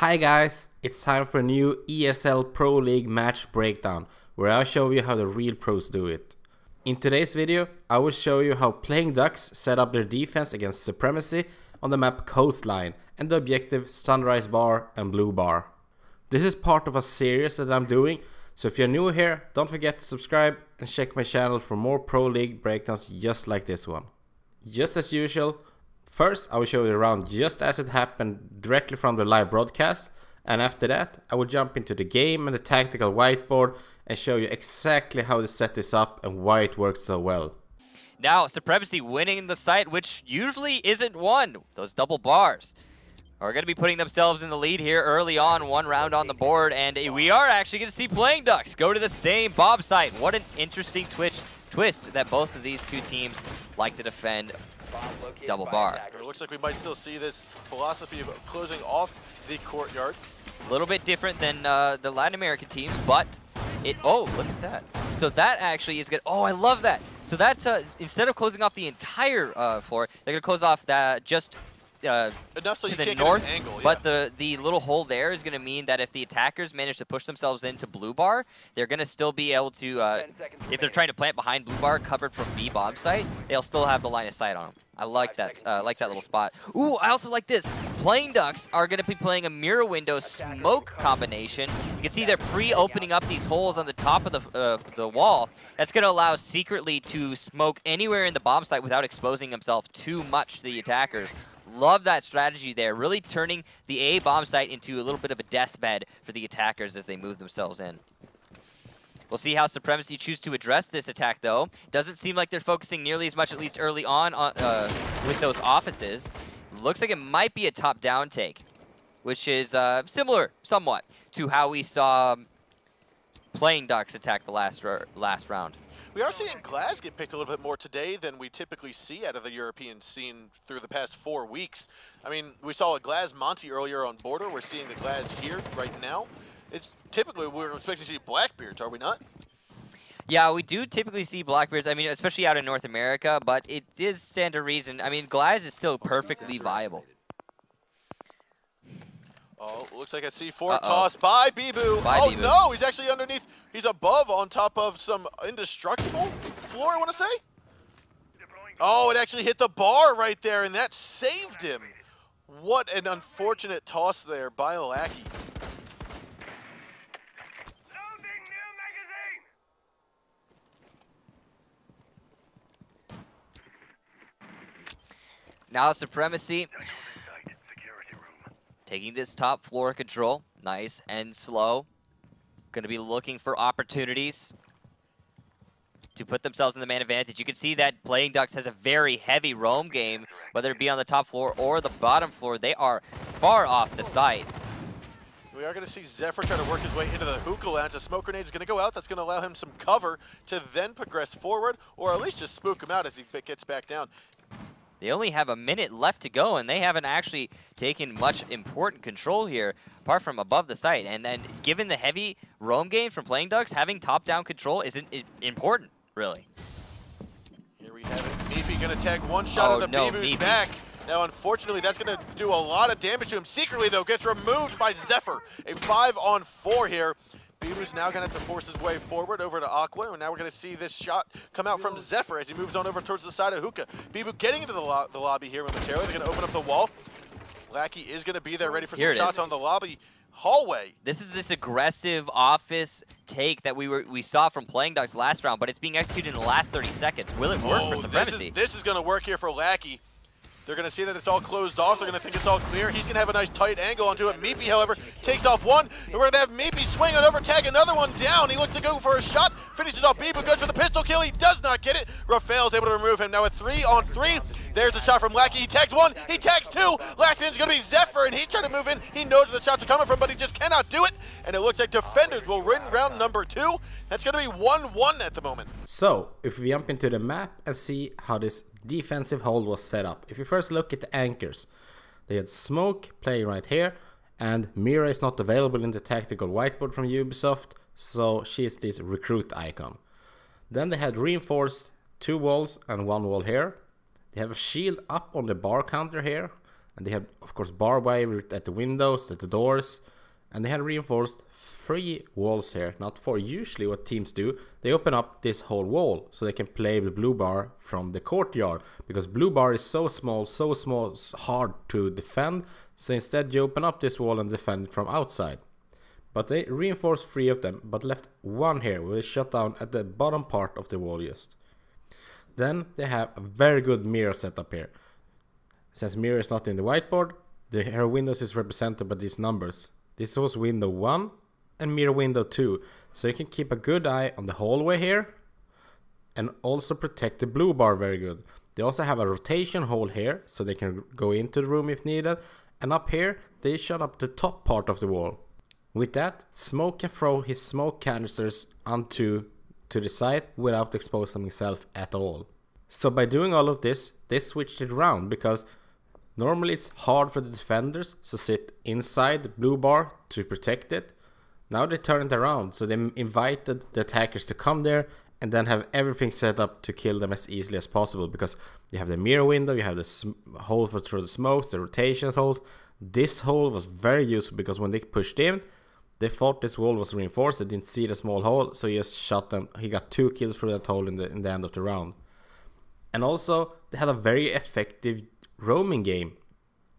Hi guys, it's time for a new ESL Pro League match breakdown where I'll show you how the real pros do it. In today's video, I will show you how Playing Ducks set up their defense against Supremacy on the map Coastline and the objective Sunrise Bar and Blue Bar. This is part of a series that I'm doing, so if you're new here, don't forget to subscribe and check my channel for more Pro League breakdowns just like this one. Just as usual, First, I will show you the round just as it happened directly from the live broadcast, and after that, I will jump into the game and the tactical whiteboard and show you exactly how to set this up and why it works so well. Now, Supremacy winning the site, which usually isn't won. Those double bars are going to be putting themselves in the lead here early on, one round on the board, and we are actually going to see Playing Ducks go to the same bomb site. What an interesting twitch, twist that both of these two teams like to defend double bar. It looks like we might still see this philosophy of closing off the courtyard. A little bit different than uh, the Latin American teams, but it, oh, look at that. So that actually is good. Oh, I love that. So that's, uh, instead of closing off the entire uh, floor, they're going to close off that just uh, Enough so to you the can't north, get an angle, yeah. but the, the little hole there is going to mean that if the attackers manage to push themselves into blue bar, they're going to still be able to, uh, if they're trying to plant behind blue bar covered from B bomb site, they'll still have the line of sight on them. I like that. Uh, like that little spot. Ooh, I also like this. Playing Ducks are going to be playing a Mira window smoke combination. You can see they're pre-opening up these holes on the top of the uh, the wall. That's going to allow secretly to smoke anywhere in the bomb site without exposing himself too much to the attackers. Love that strategy there, really turning the A bomb site into a little bit of a deathbed for the attackers as they move themselves in. We'll see how Supremacy choose to address this attack, though. Doesn't seem like they're focusing nearly as much, at least early on, uh, with those offices. Looks like it might be a top-down take, which is uh, similar, somewhat, to how we saw um, Playing Ducks attack the last last round. We are seeing Glaz get picked a little bit more today than we typically see out of the European scene through the past four weeks. I mean, we saw a Glaz Monty earlier on Border. We're seeing the Glaz here right now. It's typically we're expecting to see Blackbeards, are we not? Yeah, we do typically see Blackbeards, I mean, especially out in North America, but it does stand to reason. I mean, Glaz is still perfectly viable. Oh, looks like a C4 uh -oh. toss by BiBoo. By oh, BiBoo. no, he's actually underneath. He's above on top of some indestructible floor, I want to say. Oh, it actually hit the bar right there, and that saved him. What an unfortunate toss there by Lacky. Now Supremacy taking this top floor control. Nice and slow. Going to be looking for opportunities to put themselves in the man advantage. You can see that Playing Ducks has a very heavy roam game, whether it be on the top floor or the bottom floor. They are far off the site. We are going to see ZephiR try to work his way into the hookah lounge. A smoke grenade is going to go out. That's going to allow him some cover to then progress forward, or at least just spook him out as he gets back down. They only have a minute left to go, and they haven't actually taken much important control here, apart from above the site. And then, given the heavy roam game from Playing Ducks, having top-down control isn't important, really. Here we have it. meepeY going to tag one shot oh, of the no, back. Now, unfortunately, that's going to do a lot of damage to him. Secretly, though, gets removed by ZephiR. A five on four here. Beaver's now going to have to force his way forward over to Aqua, and now we're going to see this shot come out from ZephiR as he moves on over towards the side of Hookah. BiBoo getting into the, lo the lobby here momentarily. They're going to open up the wall. Lacky is going to be there ready for here some shots is. on the lobby hallway. This is this aggressive office take that we were we saw from Playing Ducks last round, but it's being executed in the last 30 seconds. Will it work oh, for Supremacy? This is, is going to work here for Lacky. They're going to see that it's all closed off. They're going to think it's all clear. He's going to have a nice tight angle onto it. meepeY, however, takes off one. And we're going to have meepeY swing it over, tag another one down. He looks to go for a shot. Finishes off BiBoo, goes for the pistol kill. He does not get it. RaFaLe's able to remove him. Now a three on three. There's the shot from Lacky. He tags one. He tags two. Last man's going to be ZephiR, and he's trying to move in. He knows where the shots are coming from, but he just cannot do it. And it looks like defenders will win round number two. That's going to be 1-1 at the moment. So, if we jump into the map and see how this defensive hold was set up. If you first look at the anchors, they had Smoke playing right here, and Mira is not available in the tactical whiteboard from Ubisoft, so she's this recruit icon. Then they had reinforced two walls and one wall here. They have a shield up on the bar counter here. And they had, of course, barbed wire at the windows, at the doors, and they had reinforced three walls here, not four. Usually, what teams do, they open up this whole wall so they can play the blue bar from the courtyard because blue bar is so small, so small, hard to defend. So instead, you open up this wall and defend it from outside. But they reinforced three of them, but left one here they shut down at the bottom part of the wall just. Then they have a very good Mira setup here. Since Mira is not in the whiteboard, the her windows is represented by these numbers. This was window 1 and Mira window 2. So you can keep a good eye on the hallway here and also protect the blue bar very good. They also have a rotation hole here so they can go into the room if needed. And up here, they shut up the top part of the wall. With that, Smoke can throw his smoke canisters onto to the side without exposing himself at all. So by doing all of this, they switched it around because normally it's hard for the defenders to sit inside the blue bar to protect it. Now they turned it around, so they invited the attackers to come there and then have everything set up to kill them as easily as possible because you have the Mira window, you have the hole for through the smokes, the rotation hole. This hole was very useful because when they pushed in, they thought this wall was reinforced. They didn't see the small hole, so he just shot them. He got two kills through that hole in the in the end of the round. And also, they had a very effective roaming game.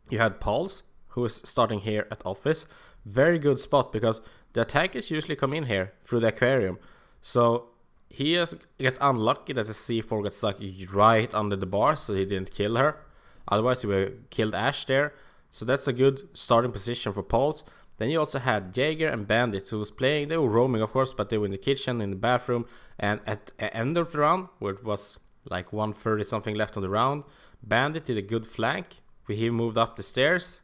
You had Pulse, who is starting here at office. Very good spot because the attackers usually come in here through the aquarium. So he just get unlucky that the C4 got stuck right under the bar, so he didn't kill her. Otherwise, he would have killed Ash there. So that's a good starting position for Pulse. Then you also had Jaeger and Bandit who was playing. They were roaming, of course, but they were in the kitchen, in the bathroom. And at the end of the round, where it was like 130 something left on the round, Bandit did a good flank. He moved up the stairs.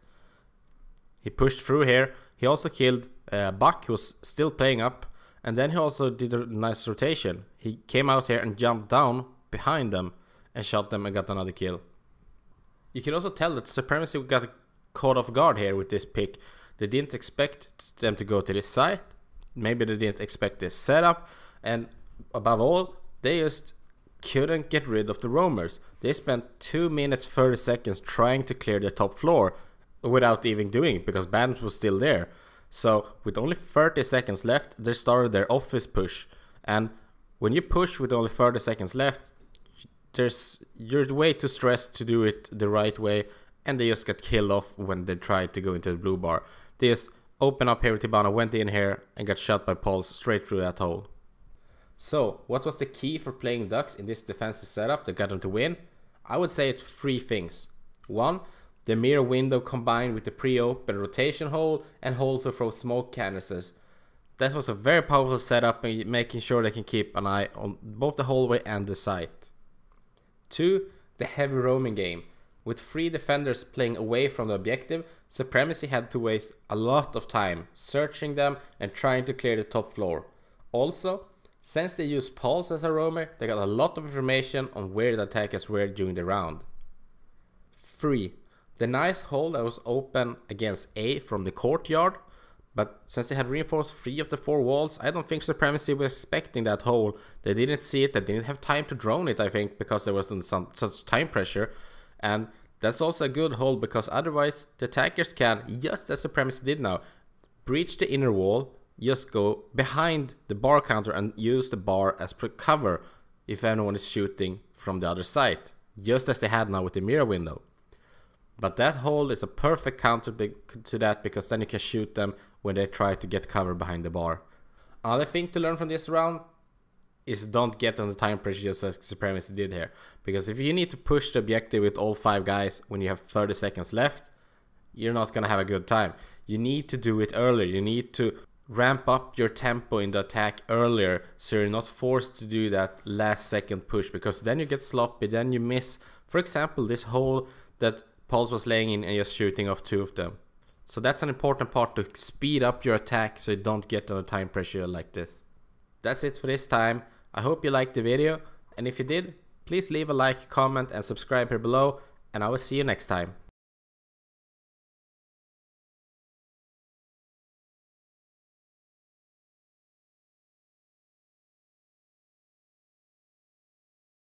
He pushed through here. He also killed uh, Buck, who was still playing up. And then he also did a nice rotation. He came out here and jumped down behind them and shot them and got another kill. You can also tell that Supremacy got caught off guard here with this pick they didn't expect them to go to this site. Maybe they didn't expect this setup. And above all, they just couldn't get rid of the roamers. They spent 2 minutes 30 seconds trying to clear the top floor without even doing it because Bandit was still there. So with only 30 seconds left, they started their office push. And when you push with only 30 seconds left, there's you're way too stressed to do it the right way and they just get killed off when they tried to go into the blue bar. They just opened up here with Hibana, went in here and got shot by Pulse straight through that hole. So, what was the key for playing Ducks in this defensive setup that got them to win? I would say it's three things. One, the Mira window combined with the pre-open rotation hole and hole to throw smoke canisters. That was a very powerful setup making sure they can keep an eye on both the hallway and the site. Two, the heavy roaming game. With three defenders playing away from the objective, Supremacy had to waste a lot of time searching them and trying to clear the top floor. Also, since they used Pulse as a roamer, they got a lot of information on where the attackers were during the round. 3. The nice hole that was open against A from the courtyard, but since they had reinforced three of the four walls, I don't think Supremacy was expecting that hole. They didn't see it, they didn't have time to drone it, I think, because there was some such time pressure. And that's also a good hold because otherwise the attackers can, just as Supremacy did now, breach the inner wall, just go behind the bar counter and use the bar as cover if anyone is shooting from the other side, just as they had now with the Mira window. But that hold is a perfect counter to that because then you can shoot them when they try to get cover behind the bar. Another thing to learn from this round is don't get on the time pressure just as Supremacy did here. Because if you need to push the objective with all five guys when you have 30 seconds left, you're not gonna have a good time. You need to do it earlier. You need to ramp up your tempo in the attack earlier so you're not forced to do that last second push because then you get sloppy, then you miss, for example, this hole that Pulse was laying in and just shooting off two of them. So that's an important part to speed up your attack so you don't get on a time pressure like this. That's it for this time. I hope you liked the video and if you did, please leave a like, comment and subscribe here below and I will see you next time.